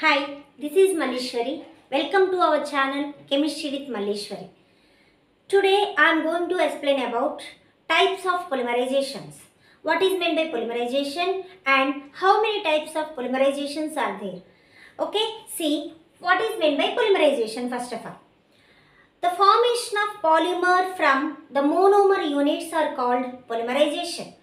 Hi, this is Malleshwari. Welcome to our channel Chemistry with Malleshwari. Today I am going to explain about types of polymerizations. What is meant by polymerization and how many types of polymerizations are there. Okay, see what is meant by polymerization first of all. The formation of polymer from the monomer units are called polymerization.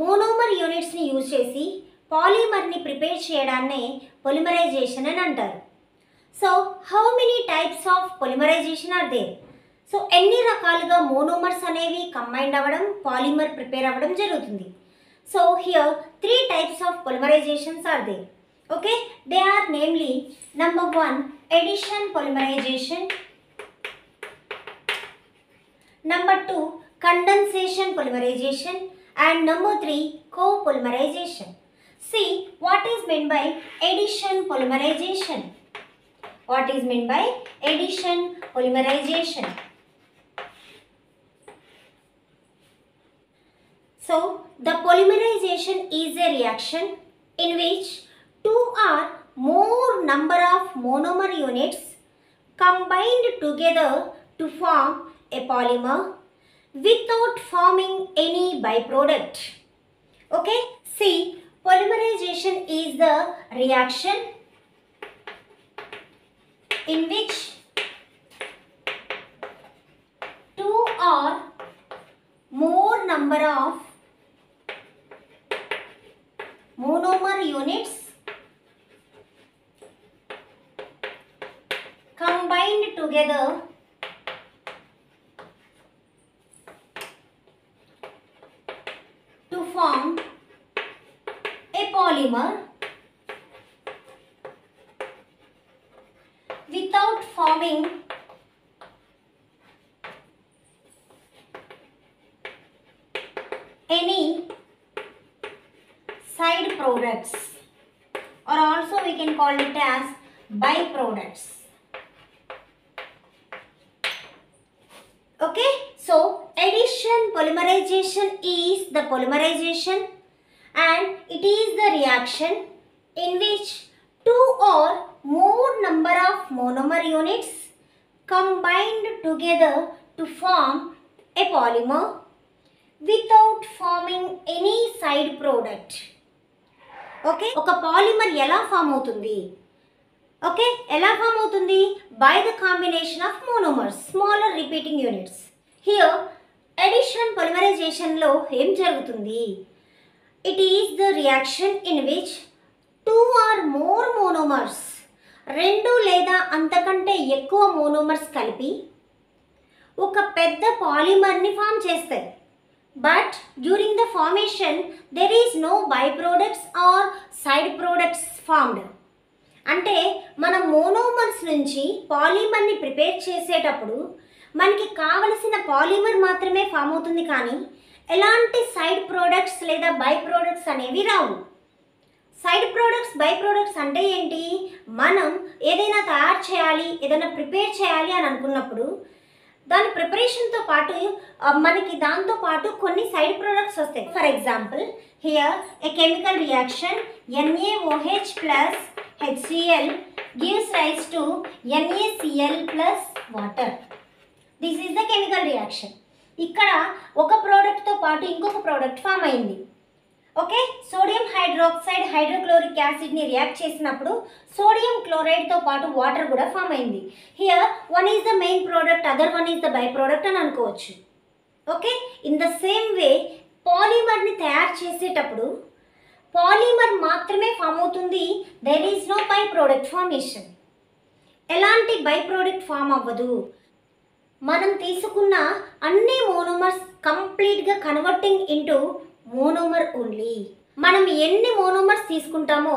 Monomer యూనిట్స్ని use చేసి పాలిమర్ని prepare చేయడాన్నే polymerization అని అంటారు. So how many types of polymerization are there so ఎన్ని రకాలుగా monomers అనేవి combined అవ్వడం polymer prepare అవ్వడం జరుగుతుంది. So here three types of polymerizations are there okay they are namely number one addition polymerization number two condensation polymerization and number three copolymerization See, what is meant by addition polymerization? What is meant by addition polymerization? So, the polymerization is a reaction in which two or more number of monomer units combined together to form a polymer without forming any byproduct. Okay, see, polymerization is the reaction in which two or more number of monomer units combined together to form a polymer without forming any side products or also we can call it as byproducts okay? So addition polymerization is the polymerization and it is the reaction in which two or more number of monomer units combined together to form a polymer without forming any side product okay? ఒక polymer ఎలా form అవుతుంది? Okay? ఎలా form అవుతుంది? By the combination of monomers smaller repeating units here addition పొలిమరైజేషన్లో ఏం జరుగుతుంది? It is the reaction in which two or more monomers రెండు లేదా అంతకంటే ఎక్కువ మోనోమర్స్ కలిపి ఒక పెద్ద పాలిమర్ని ఫామ్ చేస్తాయి. But during the formation there is no by or or side formed. అంటే మనం మోనోమర్స్ నుంచి పాలిమర్ని ప్రిపేర్ చేసేటప్పుడు మనకి కావలసిన పాలిమర్ మాత్రమే ఫామ్ అవుతుంది కానీ ఎలాంటి సైడ్ ప్రోడక్ట్స్ లేదా బై ప్రోడక్ట్స్ అనేవి రావు సైడ్ ప్రోడక్ట్స్ బై ప్రోడక్ట్స్ అంటే ఏంటి మనం ఏదైనా తయారు చేయాలి ఏదైనా ప్రిపేర్ చేయాలి అని అనుకున్నప్పుడు దాని ప్రిపరేషన్తో పాటు మనకి దాంతో పాటు కొన్ని సైడ్ ప్రోడక్ట్స్ వస్తాయి. For example here a chemical reaction NaOH plus HCl gives rise to NaCl plus water this is the chemical reaction ఇక్కడ ఒక ప్రోడక్ట్తో పాటు ఇంకొక ప్రోడక్ట్ ఫామ్ అయింది. ఓకే? సోడియం హైడ్రాక్సైడ్ హైడ్రోక్లోరిక్ యాసిడ్ని రియాక్ట్ చేసినప్పుడు సోడియం క్లోరైడ్తో పాటు వాటర్ కూడా ఫామ్ అయింది. Here one is the main product other one is the by product అని అనుకోవచ్చు. Okay? In the same way పాలిమర్ని తయారు చేసేటప్పుడు పాలిమర్ మాత్రమే ఫామ్ అవుతుంది. There is no by product formation ఎలాంటి బై ప్రోడక్ట్ ఫామ్ అవ్వదు. మనం తీసుకున్న అన్ని మోనోమర్స్ కంప్లీట్గా కన్వర్టింగ్ ఇంటూ మోనోమర్ ఓన్లీ మనం ఎన్ని మోనోమర్స్ తీసుకుంటామో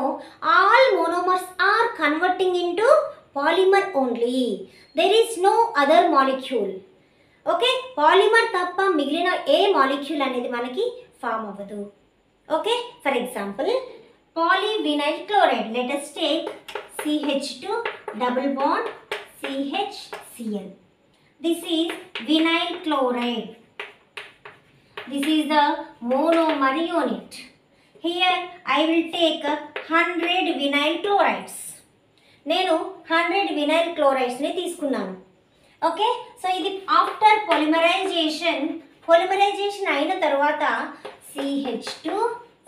all monomers are converting into polymer only there is no other molecule okay polymer తప్ప మిగిలిన ఏ మాలిక్యూల్ అనేది మనకి ఫామ్ అవ్వదు. Okay for example polyvinyl chloride let's take CH two double bond CHCl this is vinyl chloride This is the monomer unit. Here I will take 100 vinyl chlorides. నేను hundred vinyl క్లోరైడ్స్ని తీసుకున్నాను okay so ఇది after polymerization polymerization అయిన తర్వాత CH two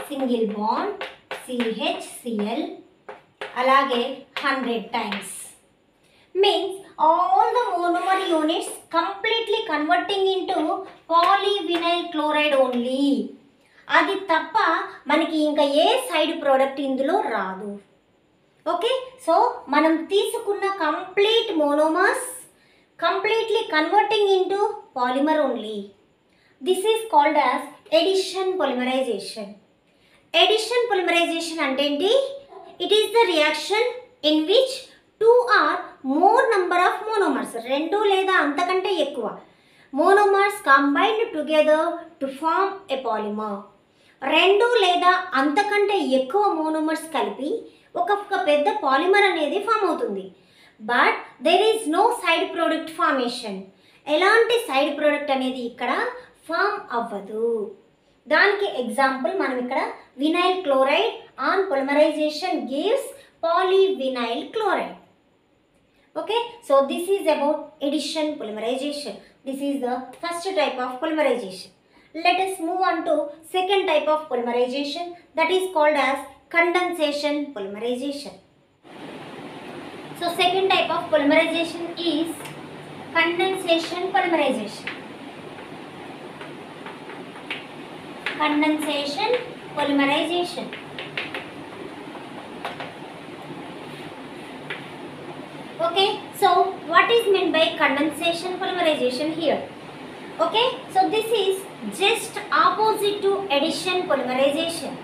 single bond CHCl అలాగే hundred times means all the monomer units completely converting into polyvinyl chloride only. అది తప్ప మనకి ఇంకా ఏ సైడ్ ప్రోడక్ట్ ఇందులో రాదు. ఓకే సో మనం తీసుకున్న complete monomers completely converting into polymer only this is called as addition polymerization addition polymerization అంటే ఏంటి? It is the reaction in which two or more number of monomers. రెండు లేదా అంతకంటే ఎక్కువ. Monomers combined together to form a polymer. రెండు లేదా అంతకంటే ఎక్కువ మోనోమర్స్ కలిపి ఒక ఒక పెద్ద పాలిమర్ అనేది ఫామ్ అవుతుంది. But there is no side product formation. ఎలాంటి సైడ్ ప్రోడక్ట్ అనేది ఇక్కడ ఫామ్ అవ్వదు. దానికి ఎగ్జాంపుల్ మనం ఇక్కడ vinyl chloride on polymerization gives polyvinyl chloride. Okay? So this is about addition polymerization. This is the first type of polymerization. Let us move on to second type of polymerization. That is called as condensation polymerization. So second type of polymerization is condensation polymerization. Condensation polymerization okay so what is meant by condensation polymerization here? Okay so this is just opposite to addition polymerization.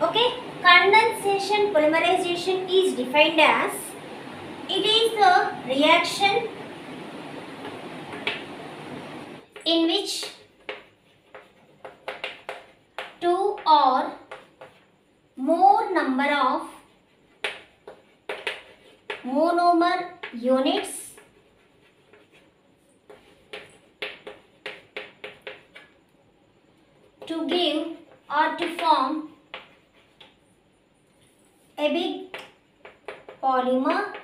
Okay condensation polymerization is defined as it is a reaction in which two or more number of monomer units. To give or to form a big polymer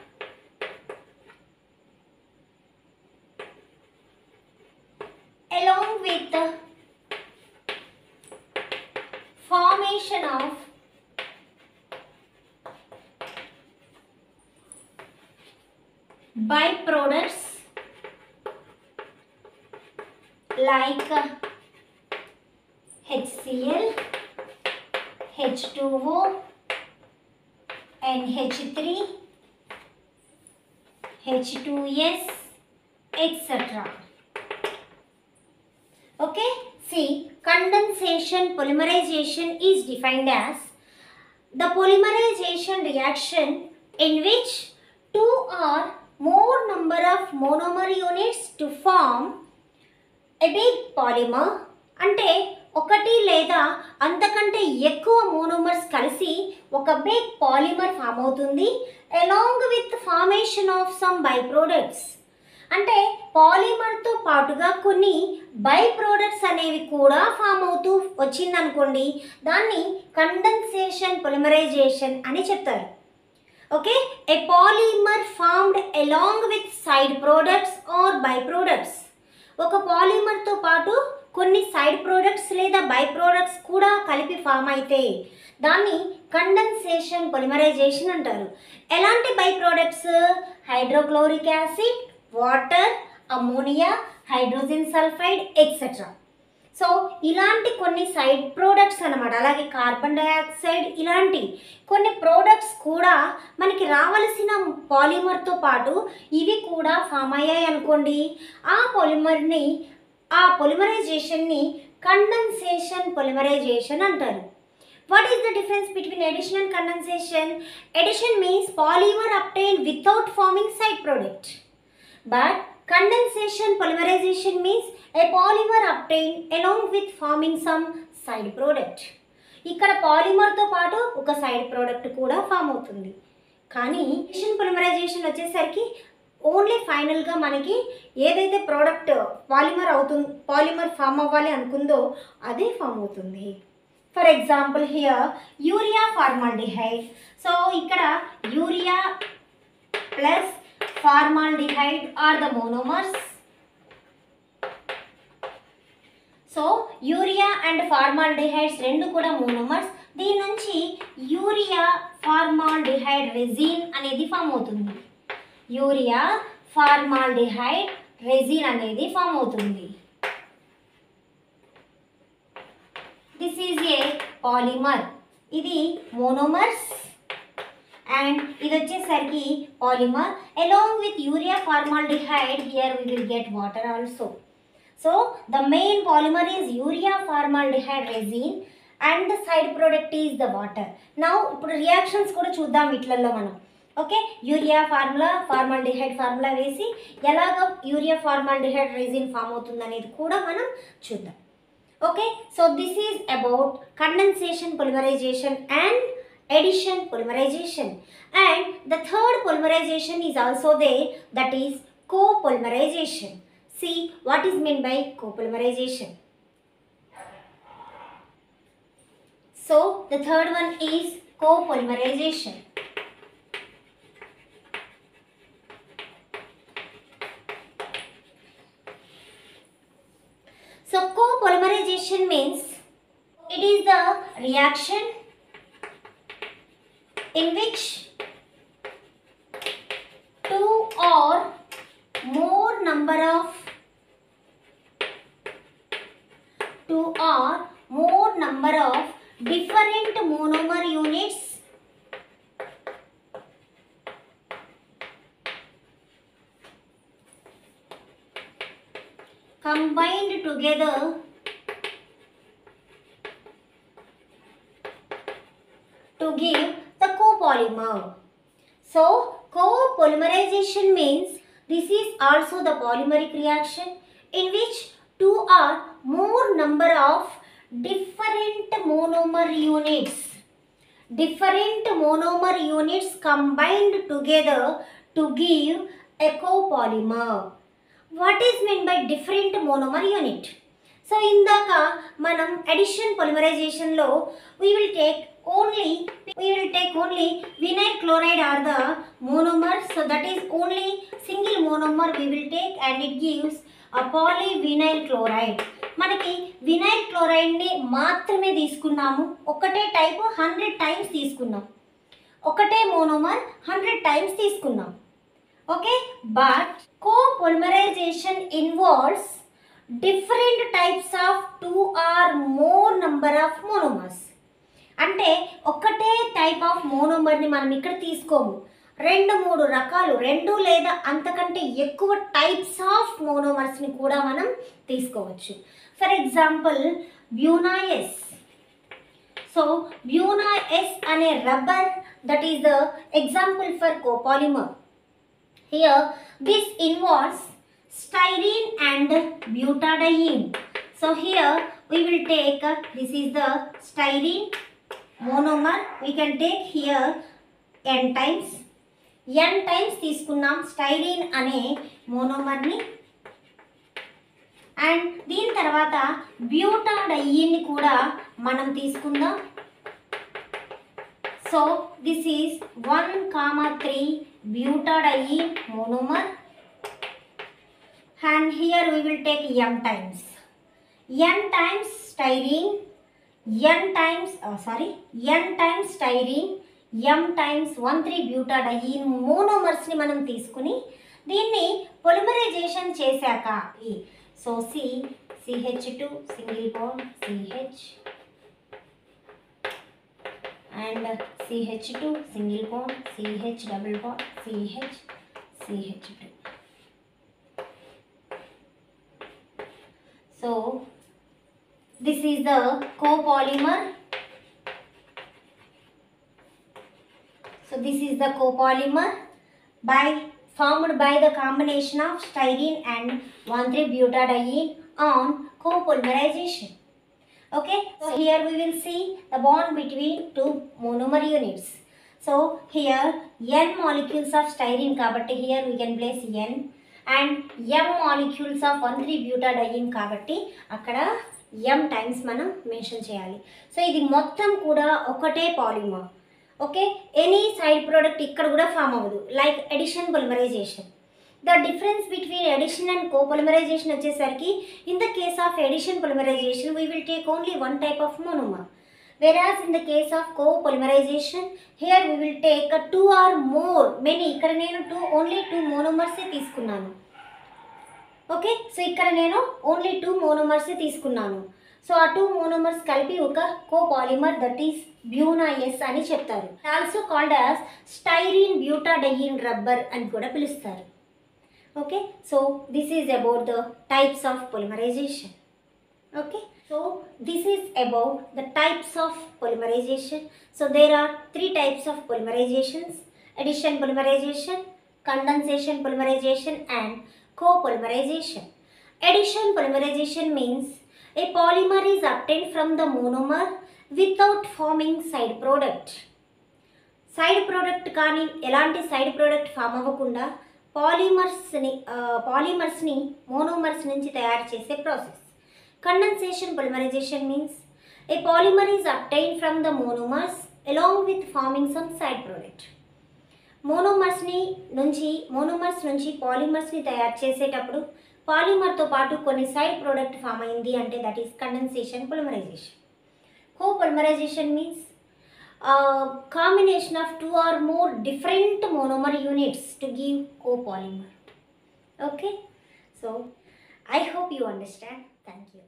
along with the formation of byproducts like HCl, H2O, and H3, H2S etc. Okay, see, condensation polymerization is defined as the polymerization reaction in which two or more number of monomer units to form a big polymer. అంటే ఒకటి లేదా అంతకంటే ఎక్కువ monomers కలిసి ఒక big polymer form అవుతుంది along with formation of some by products అంటే పాలిమర్తో పాటుగా కొన్ని బై ప్రోడక్ట్స్ అనేవి కూడా ఫామ్ అవుతూ వచ్చిందనుకోండి దాన్ని కండెన్సేషన్ పొలిమరైజేషన్ అని చెప్తారు. Okay a polymer formed along with side products or by products ఒక పాలిమర్తో పాటు కొన్ని సైడ్ ప్రోడక్ట్స్ లేదా బై ప్రోడక్ట్స్ కూడా కలిపి ఫామ్ అయితే. దాన్ని కండెన్సేషన్ పొలిమరైజేషన్ అంటారు. ఎలాంటి by products hydrochloric acid water ammonia hydrogen sulphide etcetera so ఇలాంటి కొన్ని సైడ్ ప్రోడక్ట్స్ అన్నమాట. అలాగే కార్బన్ డైఆక్సైడ్ ఇలాంటి కొన్ని ప్రోడక్ట్స్ కూడా మనకి రావలసిన పాలిమర్తో పాటు ఇవి కూడా ఫామ్ అయ్యాయి అనుకోండి. ఆ పొలిమర్ని ఆ పొలిమరైజేషన్ని కండెన్సేషన్ పొలిమరైజేషన్ అంటారు. What is the difference between addition and condensation addition means polymer obtain without forming side product but condensation polymerization means a polymer obtained along with forming some side product. ఇక్కడ పాలిమర్తో పాటు ఒక side product కూడా form అవుతుంది. కానీ edition polymerisation వచ్చేసరికి only ఫైనల్గా మనకి ఏదైతే ప్రోడక్ట్ పాలిమర్ అవుతుంది పాలిమర్ ఫామ్ అవ్వాలి అనుకుందో అదే ఫామ్ అవుతుంది. For example here urea formaldehyde so ఇక్కడ urea plus formaldehyde are the monomers. So urea and formaldehydes రెండు కూడా మోనోమర్స్ దీని నుంచి యూరియా ఫార్మాల్డిహైడ్ రెజిన్ అనేది ఫామ్ అవుతుంది యూరియా ఫార్మాల్డిహైడ్ రెజిన్ అనేది ఫామ్ అవుతుంది దిస్ ఈజ్ ఏ పాలిమర్ ఇది మోనోమర్స్ అండ్ ఇది వచ్చేసరికి polymer along with urea formaldehyde here we will get water also so the main polymer is urea formaldehyde resin and the side product is the water నా ఇప్పుడు reactions కూడా చూద్దాం ఇట్లల్లో మనం. Okay urea formula formaldehyde formula వేసి ఎలాగ urea formaldehyde resin form అవుతుంది అనేది కూడా మనం చూద్దాం. Okay so this is about condensation polymerization and addition polymerization. And the third polymerization is also there that is copolymerization see what is meant by copolymerization so the third one is copolymerization So copolymerization means it is the reaction in which two or more number of two or more number of different monomer units combined together to give copolymer. So copolymerization means this is also the polymeric reaction in which two or more number of different monomer units different monomer units combined together to give a copolymer. What is meant by different monomer unit? So ఇందాక మనం addition పొలిమరైజేషన్లో we will take only we will take only vinyl chloride are the monomer so that is only single monomer we will take and it gives a polyvinyl chloride మనకి vinyl క్లోరైడ్ని మాత్రమే తీసుకున్నాము. ఒకటే type hundred times తీసుకున్నాం. ఒకటే monomer hundred times తీసుకున్నాం. Okay but copolymerization involves different types of two or more number of monomers. అంటే ఒకటే టైప్ ఆఫ్ మోనోమర్ని మనం ఇక్కడ తీసుకోము. రెండు మూడు రకాలు రెండు లేదా అంతకంటే ఎక్కువ టైప్స్ ఆఫ్ మోనోమర్స్ని కూడా మనం తీసుకోవచ్చు. For example buna S. So buna S అనే rubber that is the example for copolymer. Here this involves styrene and butadiene. So here we will take, uh, this is the styrene monomer. We can take here n times. n times తీసుకున్నాం styrene అనే మోనోమర్ని and దీని తర్వాత బ్యూటాడయ్యిన్ని కూడా మనం తీసుకుందాం so this is one comma three butadiene monomer and here we will take m times n times styrene n times oh sorry n times styrene m times 1,3 butadiene monomers ని మనం తీసుకుని దీన్ని పొలిమరైజేషన్ చేశాక ఈ so C CH two single bond CH and CH2 single CH double double bond, CH, CH2. So, this is the copolymer. So, this is the copolymer by formed by the combination of styrene and 1,3-butadiene on copolymerization. Okay, so here we will see the bond between two monomer units. So here N molecules of styrene carbon, here we can place N and m molecules of 1,3 butadiene కాబట్టి అక్కడ M times మనం mention చేయాలి. So ఇది మొత్తం కూడా ఒకటే polymer okay any side product ఇక్కడ కూడా ఫామ్ అవ్వదు. Like addition polymerization the difference between addition and copolymerization వచ్చేసరికి in the case of addition polymerization we will take only one type of monomer whereas in the case of co-polymerization here we will take a two or more. Many. ఇక్కడ నేను two only two మోనోమర్సే తీసుకున్నాను. Okay? So ఇక్కడ నేను only two monomers తీసుకున్నాను. So ఆ two monomers కలిపి ఒక copolymer that is buna S అని చెప్తారు. Also called as styrene buta butadiene rubber అని కూడా పిలుస్తారు. Okay? So this is about the types of polymerization okay? So this is about the types of polymerization so there are three types of polymerizations addition polymerization condensation polymerization and copolymerization. addition polymerization means a polymer is obtained from the monomer without forming side product side product కానీ ఎలాంటి side product form అవ్వకుండా పాలిమర్స్ని పాలిమర్స్ని monomers నుంచి తయారు చేసే process condensation polymerization means a polymer is obtain from the monomers along with forming some side product. మోనోమర్స్ని నుంచి monomers నుంచి పాలిమర్స్ని తయారు చేసేటప్పుడు పాలిమర్తో పాటు కొన్ని సైడ్ ప్రోడక్ట్ ఫామ్ అయింది అంటే that is condensation polymerization copolymerization means combination of two or more different monomer units to give copolymer okay so I hope you understand thank you